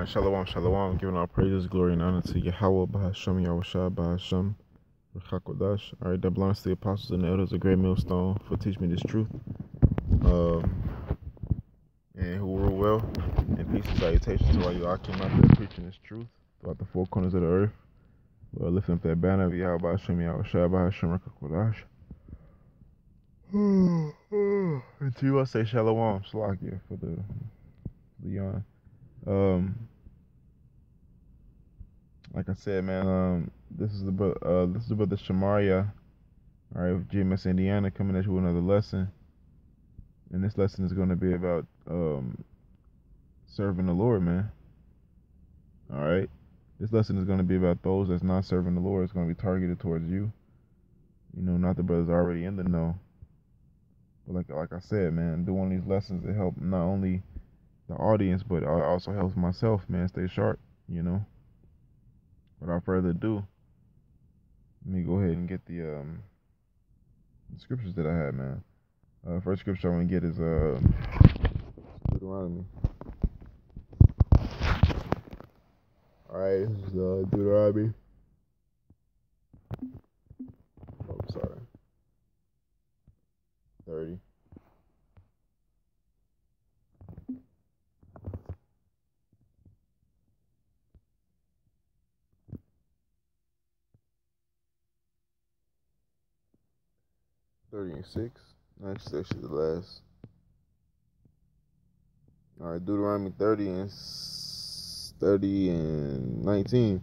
Alright, shalom, shalom. Giving all praises, glory, and honor to Yahweh, Bahasham, Yahushua, Bahasham, Rechakodash. Alright, that belongs to the apostles and the elders, a great millstone, for teach me this truth. Um, and who rule well. And peace and salutations to all you Akim out there preaching this truth throughout the four corners of the earth. Well, lifting up that banner of Yahweh, Bahasham, Yahushua, Bahasham, Rechakodash. and to you, I say shalom, Slakia, for the, the yawn. Um, like I said, man, um, this is the uh, this is the brother Shamaria, all right, GMS Indiana, coming at you with another lesson. And this lesson is going to be about um, serving the Lord, man. All right, this lesson is going to be about those that's not serving the Lord. It's going to be targeted towards you. You know, not the brothers already in the know. But like like I said, man, doing these lessons to help not only the audience, but it also helps myself, man, stay sharp, you know. Without further ado, let me go ahead and get the um the scriptures that I had, man. Uh, first scripture I want to get is uh Deuteronomy. All right, this is uh, Deuteronomy. Oh, sorry. Thirty. Thirty and six. Next actually the last. All right, Deuteronomy thirty and thirty and nineteen.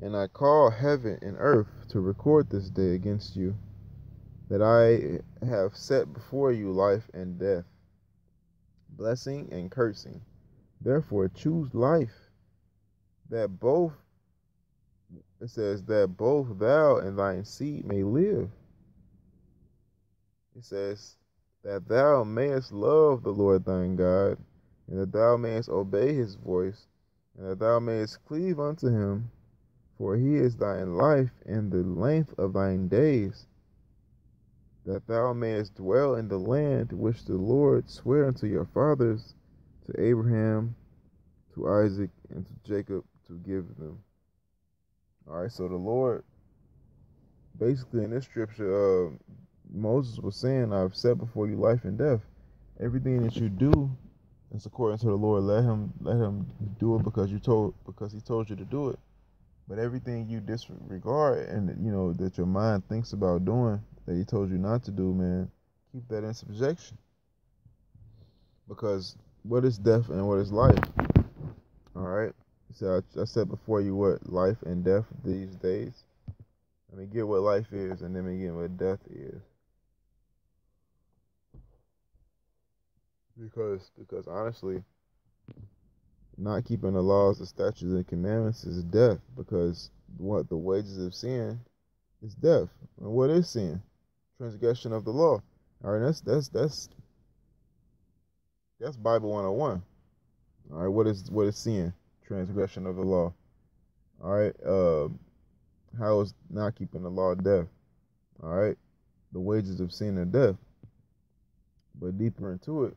And I call heaven and earth to record this day against you, that I have set before you life and death, blessing and cursing. Therefore, choose life, that both, it says, that both thou and thine seed may live. It says, that thou mayest love the Lord thine God, and that thou mayest obey his voice, and that thou mayest cleave unto him, for he is thine life and the length of thine days, that thou mayest dwell in the land which the Lord sware unto your fathers, to Abraham, to Isaac, and to Jacob to give them. All right, so the Lord, basically in this scripture, uh, Moses was saying, I've set before you life and death. Everything that you do is according to the Lord. Let him let him do it because you told because he told you to do it. But everything you disregard and you know that your mind thinks about doing that he told you not to do, man, keep that in subjection. Because what is death and what is life? All right. So I, I said before you what life and death these days. Let me get what life is, and then we get what death is. Because because honestly, not keeping the laws, the statutes, and commandments is death. Because what the wages of sin is death. And what is sin? Transgression of the law. All right, that's that's that's that's Bible 101. All right, what is what is sin? Transgression of the law. All right, uh, how is not keeping the law death? All right, the wages of sin are death. But deeper into it,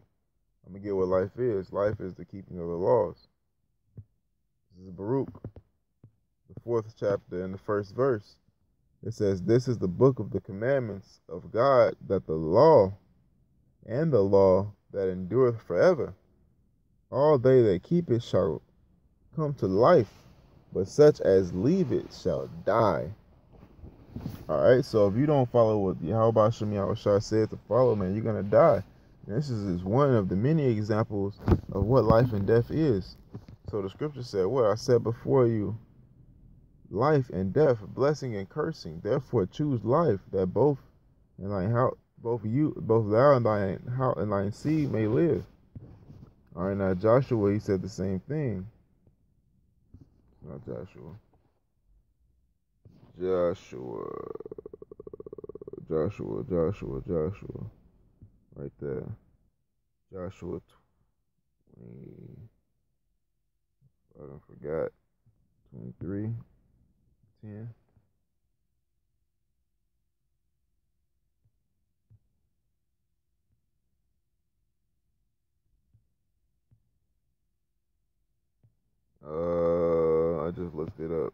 I'm gonna get what life is. Life is the keeping of the laws. This is Baruch, the fourth chapter and the first verse. It says, This is the book of the commandments of God, that the law and the law that endureth forever, all they that keep it shall come to life, but such as leave it shall die. All right, so if you don't follow what Yahweh Yahushua said to follow, man, you're gonna die. This is one of the many examples of what life and death is. So the scripture said, What I said before you, life and death, blessing and cursing. Therefore choose life, that both and thine how both you both thou and thine how and thine seed may live. All right, now Joshua he said the same thing. Not Joshua. Joshua. Joshua, Joshua, Joshua. Right there. Joshua 20. I don't forgot. 23. 10. Uh, looked it up.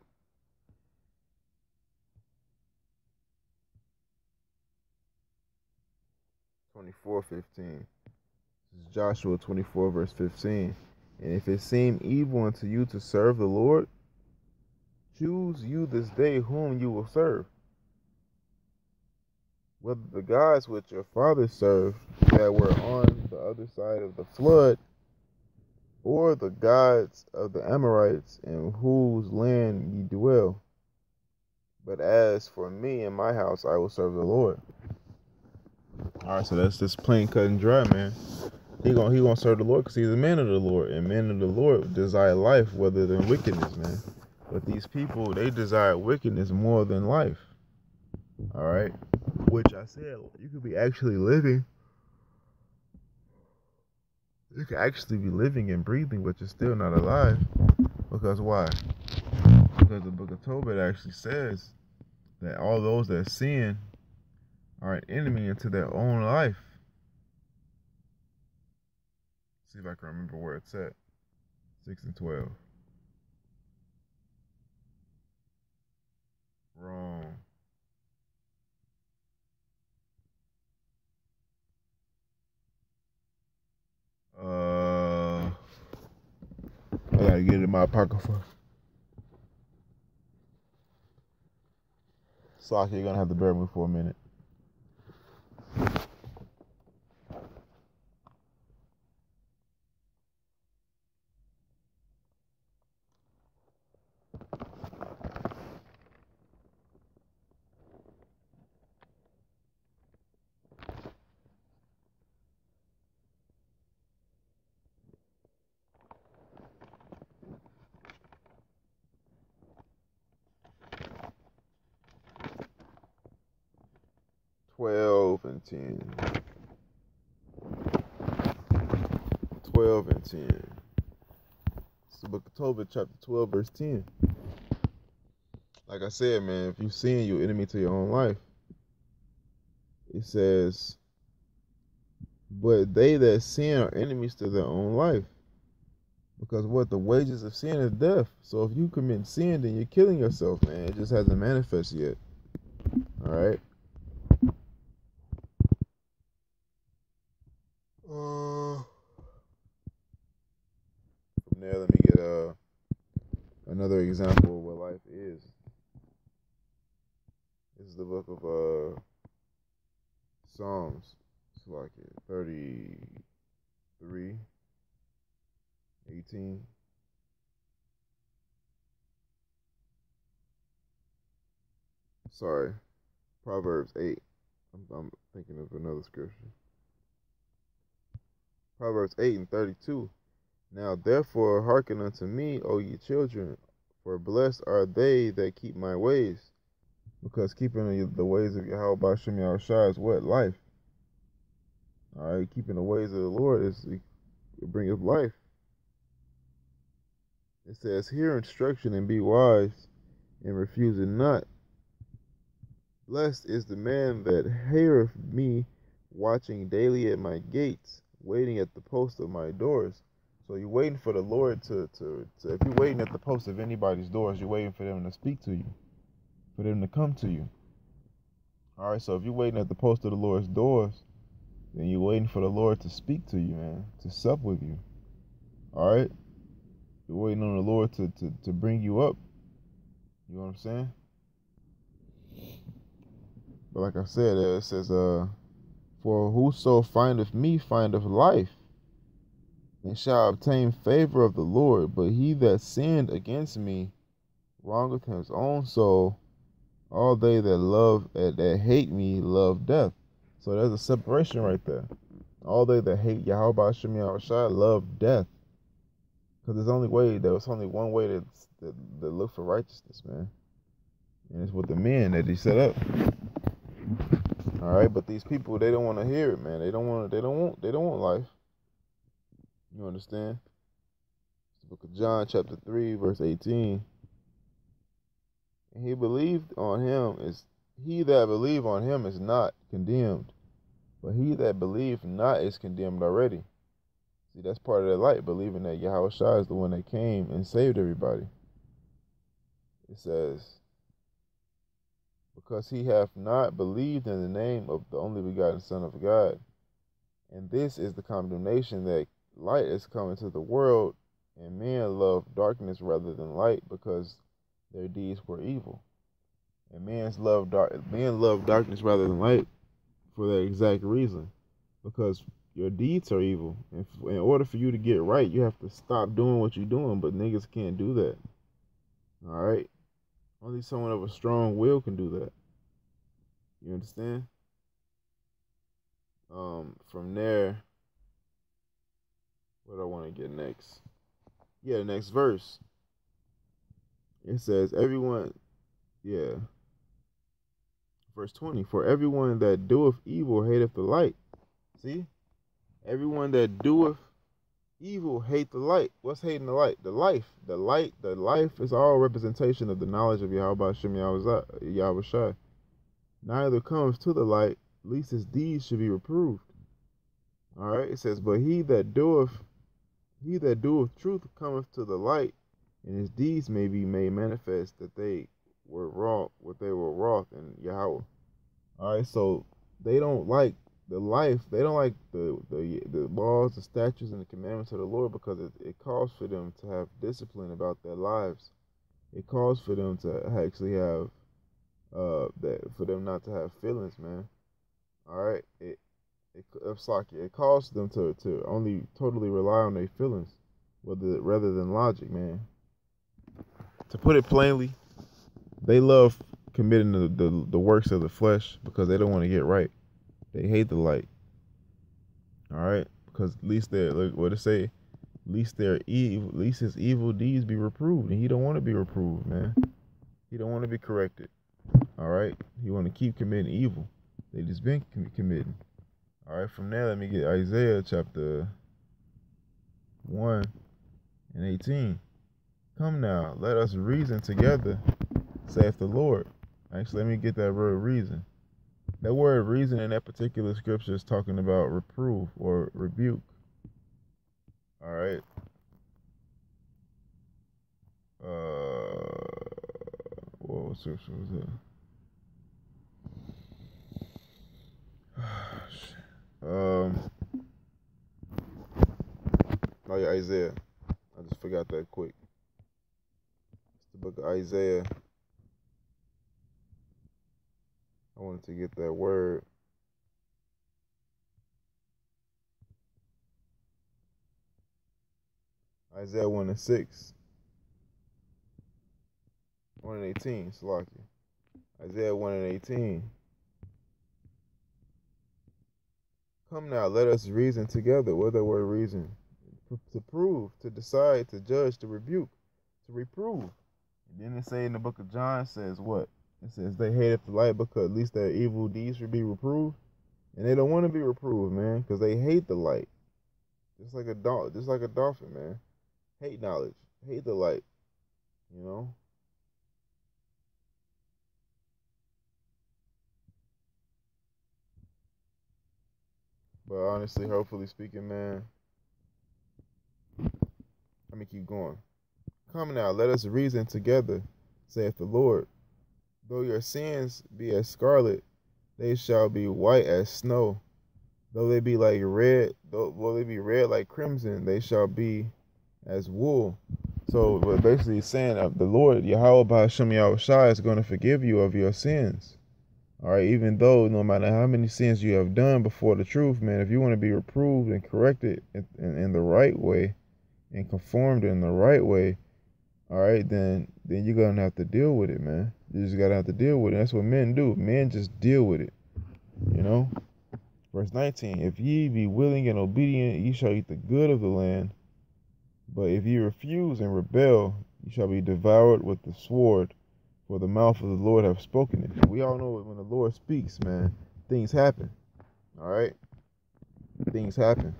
Twenty-four fifteen. This is Joshua twenty-four verse fifteen. And if it seem evil unto you to serve the Lord, choose you this day whom you will serve. Whether the gods which your fathers served that were on the other side of the flood, or the gods of the Amorites in whose land ye dwell. But as for me and my house, I will serve the Lord. All right, so that's just plain cut and dry, man. He gonna he gonna serve the Lord because he's a man of the Lord, and men of the Lord desire life rather than wickedness, man. But these people they desire wickedness more than life. All right, which I said you could be actually living. You could actually be living and breathing, but you're still not alive. Because why? Because the book of Tobit actually says that all those that sin are an enemy into their own life. See if I can remember where it's at. 6 and 12. Wrong. Uh, I gotta get it in my pocket for. Saki, you're gonna have to bear with me for a minute. Twelve and ten. Twelve and ten. It's the book of Tobit, chapter twelve, verse ten. Like I said, man, if you sin, you're enemy to your own life. It says, but they that sin are enemies to their own life. Because what the wages of sin is death. So if you commit sin, then you're killing yourself, man. It just hasn't manifested yet. All right. Uh, from there, let me get uh, another example of what life is. This is the book of uh, Psalms. It's like it, 33, 18. Sorry, Proverbs 8. I'm, I'm thinking of another scripture. Proverbs 8 and 32. Now therefore hearken unto me, O ye children, for blessed are they that keep my ways. Because keeping the ways of Yahweh Bashem Yahushua is what? Life. Alright, keeping the ways of the Lord is it bringeth life. It says, Hear instruction and be wise, and refuse it not. Blessed is the man that heareth me, watching daily at my gates, waiting at the post of my doors. So you're waiting for the Lord to, to, to, if you're waiting at the post of anybody's doors, you're waiting for them to speak to you, for them to come to you. All right, so if you're waiting at the post of the Lord's doors, then you're waiting for the Lord to speak to you, man, to sup with you. All right? You're waiting on the Lord to, to, to bring you up. You know what I'm saying? But like I said, it says, uh, For whoso findeth me findeth life, and shall obtain favor of the Lord. But he that sinned against me wrongeth his own soul. All they that love uh, that hate me love death. So there's a separation right there. All they that hate Yahweh Hashem Yahushua love death. Because there's only way, there's only one way to, to, to look for righteousness, man. And it's with the men that he set up. All right, but these people they don't want to hear it, man. They don't want. They don't want. They don't want life. You understand? It's the book of John, chapter three, verse eighteen. And he believed on him is he that believe on him is not condemned, but he that believe not is condemned already. See, that's part of that light, believing that Yahweh is the one that came and saved everybody. it says, Because he hath not believed in the name of the only begotten Son of God. And this is the condemnation that light is come into the world, and men love darkness rather than light because their deeds were evil. And men's love dark men love darkness rather than light for that exact reason. Because your deeds are evil. And in order for you to get right, you have to stop doing what you're doing. But niggas can't do that. All right. Only someone of a strong will can do that. You understand? Um, from there, what do I want to get next? Yeah, the next verse. It says, "Everyone, yeah." Verse twenty: For everyone that doeth evil hateth the light. See, Everyone that doeth evil hate the light. What's hating the light? The life. The light, the life is all representation of the knowledge of Yahweh Shem Yahweh Shai. Neither comes to the light, least his deeds should be reproved. Alright, it says, But he that doeth he that doeth truth cometh to the light, and his deeds may be made manifest that they were wrought, what they were wrought in Yahweh. Alright, so they don't like the life they don't like the the the laws, the statutes, and the commandments of the Lord because it, it calls for them to have discipline about their lives. It calls for them to actually have uh that for them not to have feelings, man. All right, it it it's uh, like it calls them to to only totally rely on their feelings, whether rather than logic, man. To put it plainly, they love committing the, the, the works of the flesh because they don't want to get right. They hate the light. All right, because at least they're look what it say. At least their evil, least his evil deeds be reproved, and he don't want to be reproved, man. He don't want to be corrected. All right, he want to keep committing evil. They just been com- committing. All right, from there, let me get Isaiah chapter one and eighteen. Come now, let us reason together, saith the Lord. Actually, let me get that word reason. That word reason in that particular scripture is talking about reproof or rebuke. All right. Uh, what scripture was that? Um, oh yeah, Isaiah. I just forgot that quick. It's the book of Isaiah. I wanted to get that word. Isaiah 1 and 6. 1 and 18, Salaki. Isaiah 1 and 18. Come now, let us reason together. What the word reason? To prove, to decide, to judge, to rebuke, to reprove. And then it say in the book of John says what? It says they hated the light because at least their evil deeds should be reproved, and they don't want to be reproved, man, because they hate the light. Just like a dog, just like a dolphin, man. Hate knowledge, hate the light. You know. But honestly, hopefully speaking, man, let me keep going. Come now, let us reason together, saith the Lord. Though your sins be as scarlet, they shall be white as snow. Though they be like red, though will they be red like crimson, they shall be as wool. So, but basically saying uh, the Lord Yahweh Bahasham Yahweh is going to forgive you of your sins. All right, even though no matter how many sins you have done before the truth, man, if you want to be reproved and corrected in, in, in the right way and conformed in the right way, all right, then then you're gonna have to deal with it, man. You just gotta have to deal with it. That's what men do. Men just deal with it. You know? Verse 19, if ye be willing and obedient, ye shall eat the good of the land. But if ye refuse and rebel, ye shall be devoured with the sword, for the mouth of the Lord have spoken it. We all know it when the Lord speaks, man, things happen. All right? Things happen.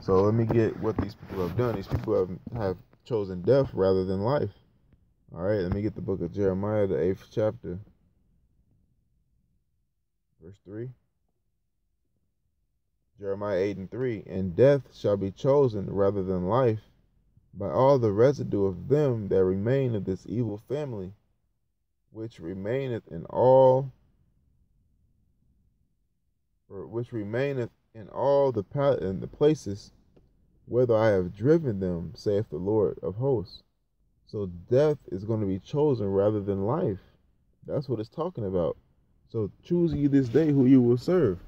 So let me get what these people have done. These people have, have chosen death rather than life. All right, let me get the book of Jeremiah, the eighth chapter, verse 3. Jeremiah 8 and 3. And death shall be chosen rather than life, by all the residue of them that remain of this evil family, which remaineth in all, or which remaineth in all the in the places whither I have driven them, saith the Lord of hosts. So death is going to be chosen rather than life. That's what it's talking about. So choose ye this day who you will serve.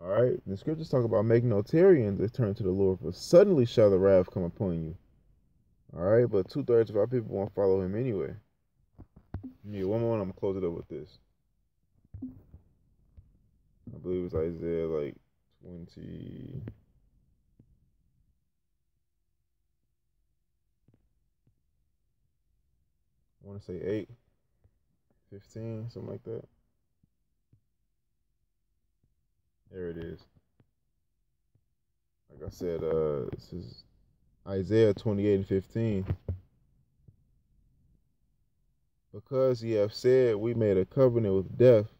All right. The scriptures talk about making no to turn to the Lord, for suddenly shall the wrath come upon you. All right. But two thirds of our people won't follow him anyway. Yeah, one more. and I'm gonna close it up with this. I believe it's Isaiah like twenty. I want to say 8, 15, something like that. There it is. Like I said, uh, this is Isaiah 28 and 15. Because ye have said, We made a covenant with death,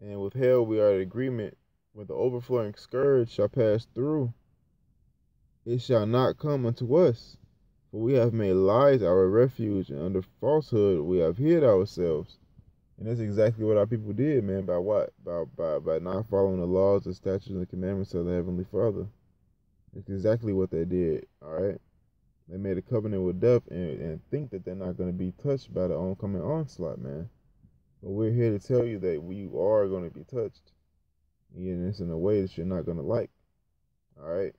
and with hell we are in agreement, when the overflowing scourge shall pass through, it shall not come unto us. For we have made lies our refuge, and under falsehood we have hid ourselves. And that's exactly what our people did, man. By what? By by by not following the laws, the statutes, and the commandments of the Heavenly Father. It's exactly what they did. All right. They made a covenant with death and, and think that they're not going to be touched by the oncoming onslaught, man. But we're here to tell you that we are going to be touched. And it's in a way that you're not going to like. All right.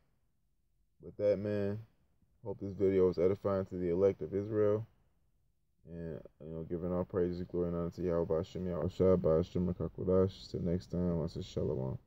With that, man. Hope this video is edifying to the elect of Israel. And, you know, giving all praises, glory, and honor to Yahweh Shem Yahweh Hashem Kakodash. Till next time, I say Shalom.